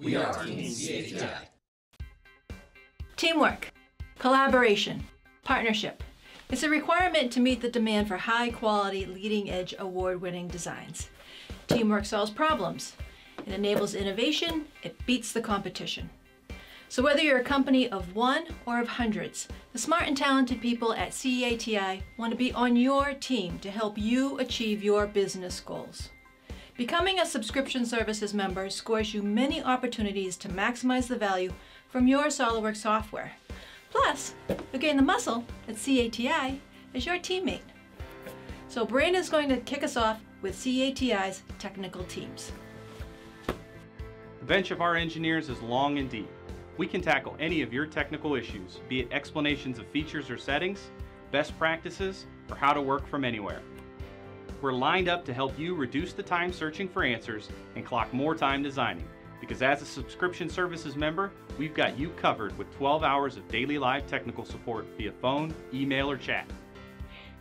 We are Team CATI. Teamwork, collaboration, partnership. It's a requirement to meet the demand for high quality, leading edge, award winning designs. Teamwork solves problems. It enables innovation. It beats the competition. So whether you're a company of one or of hundreds, the smart and talented people at CATI want to be on your team to help you achieve your business goals. Becoming a subscription services member scores you many opportunities to maximize the value from your SOLIDWORKS software. Plus, you'll gain the muscle at CATI as your teammate. So Brandon's going to kick us off with CATI's technical teams. The bench of our engineers is long and deep. We can tackle any of your technical issues, be it explanations of features or settings, best practices, or how to work from anywhere. We're lined up to help you reduce the time searching for answers and clock more time designing. Because as a subscription services member, we've got you covered with 12 hours of daily live technical support via phone, email, or chat.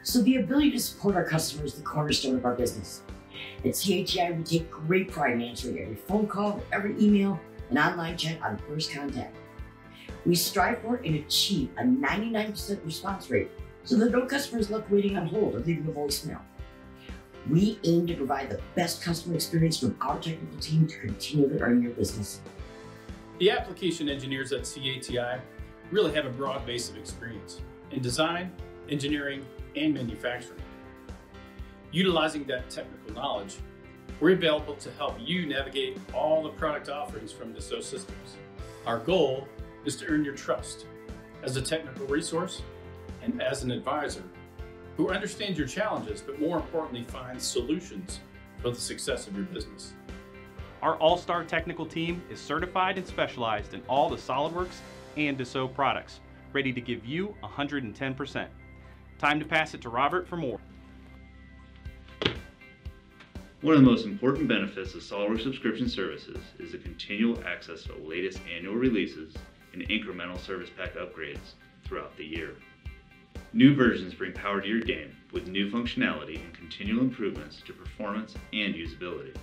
So the ability to support our customers is the cornerstone of our business. At CATI, we take great pride in answering every phone call, every email, and online chat on first contact. We strive for and achieve a 99% response rate so that no customer is left waiting on hold or leaving a voicemail. We aim to provide the best customer experience from our technical team to continue to earn your business. The application engineers at CATI really have a broad base of experience in design, engineering, and manufacturing. Utilizing that technical knowledge, we're available to help you navigate all the product offerings from Dassault Systems. Our goal is to earn your trust as a technical resource and as an advisor who understands your challenges, but more importantly, finds solutions for the success of your business. Our all-star technical team is certified and specialized in all the SOLIDWORKS and Dassault products, ready to give you 110%. Time to pass it to Robert for more. One of the most important benefits of SOLIDWORKS subscription services is the continual access to the latest annual releases and incremental service pack upgrades throughout the year. New versions bring power to your game with new functionality and continual improvements to performance and usability.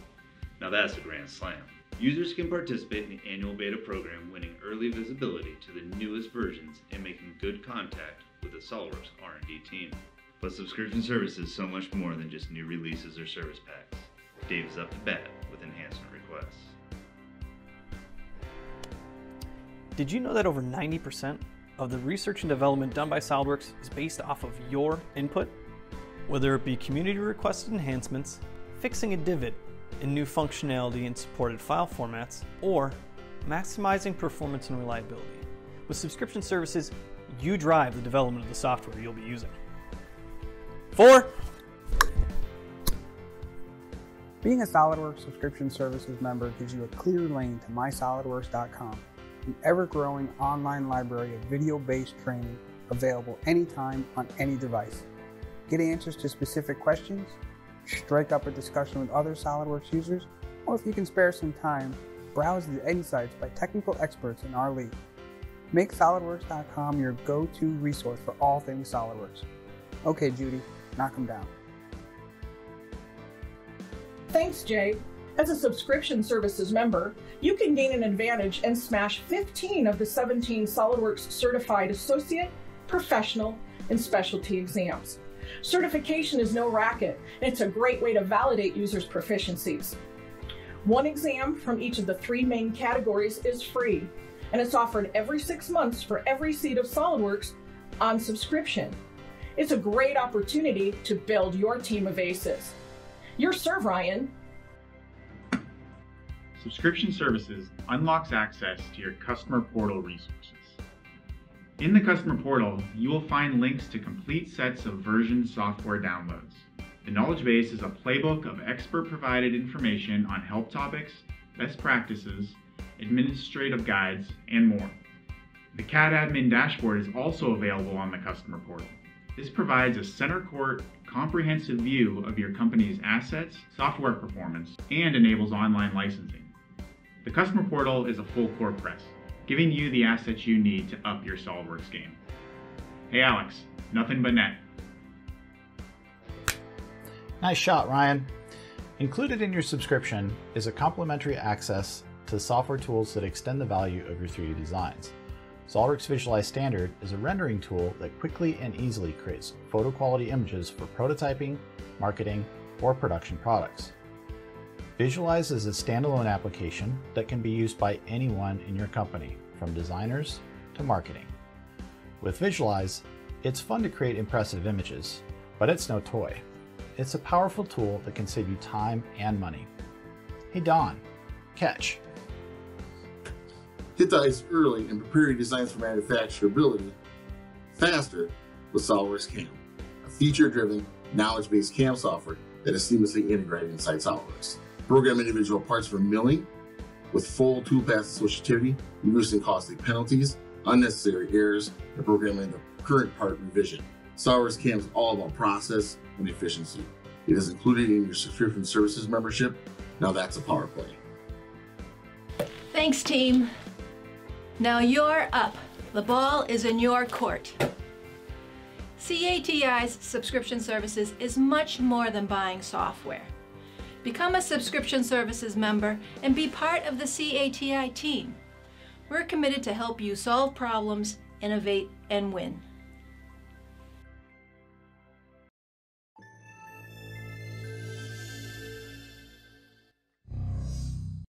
Now that's a grand slam. Users can participate in the annual beta program, winning early visibility to the newest versions and making good contact with the SOLIDWORKS R&D team. But subscription service is so much more than just new releases or service packs. Dave is up to bat with enhancement requests. Did you know that over 90% of the research and development done by SOLIDWORKS is based off of your input? Whether it be community requested enhancements, fixing a divot in new functionality in supported file formats, or maximizing performance and reliability. With subscription services, you drive the development of the software you'll be using. Four. Being a SOLIDWORKS subscription services member gives you a clear lane to mysolidworks.com, an ever-growing online library of video-based training available anytime on any device. Get answers to specific questions, strike up a discussion with other SOLIDWORKS users, or if you can spare some time, browse the insights by technical experts in our league. Make SOLIDWORKS.com your go-to resource for all things SOLIDWORKS. Okay, Judy, knock them down. Thanks, Jay. As a subscription services member, you can gain an advantage and smash 15 of the 17 SOLIDWORKS certified associate, professional, and specialty exams. Certification is no racket, and it's a great way to validate users' proficiencies. One exam from each of the three main categories is free, and it's offered every six months for every seat of SOLIDWORKS on subscription. It's a great opportunity to build your team of aces. Your serve, Ryan. Subscription Services unlocks access to your customer portal resources. In the customer portal, you will find links to complete sets of version software downloads. The knowledge base is a playbook of expert provided information on help topics, best practices, administrative guides, and more. The CAD admin dashboard is also available on the customer portal. This provides a center court, comprehensive view of your company's assets, software performance, and enables online licensing. The customer portal is a full core press, giving you the assets you need to up your SOLIDWORKS game. Hey Alex, nothing but net. Nice shot, Ryan. Included in your subscription is a complimentary access to software tools that extend the value of your 3D designs. SOLIDWORKS Visualize Standard is a rendering tool that quickly and easily creates photo quality images for prototyping, marketing, or production products. Visualize is a standalone application that can be used by anyone in your company, from designers to marketing. With Visualize, it's fun to create impressive images, but it's no toy. It's a powerful tool that can save you time and money. Hey Don, catch. Hit the ice early and prepare your designs for manufacturability faster with SOLIDWORKS CAM, a feature-driven, knowledge-based CAM software that is seamlessly integrated inside SOLIDWORKS. Program individual parts for milling with full toolpath associativity, reducing costly penalties, unnecessary errors, and programming the current part revision. SOLIDWORKS CAM is all about process and efficiency. It is included in your subscription services membership. Now that's a power play. Thanks, team. Now you're up. The ball is in your court. CATI's subscription services is much more than buying software. Become a subscription services member and be part of the CATI team. We're committed to help you solve problems, innovate, and win.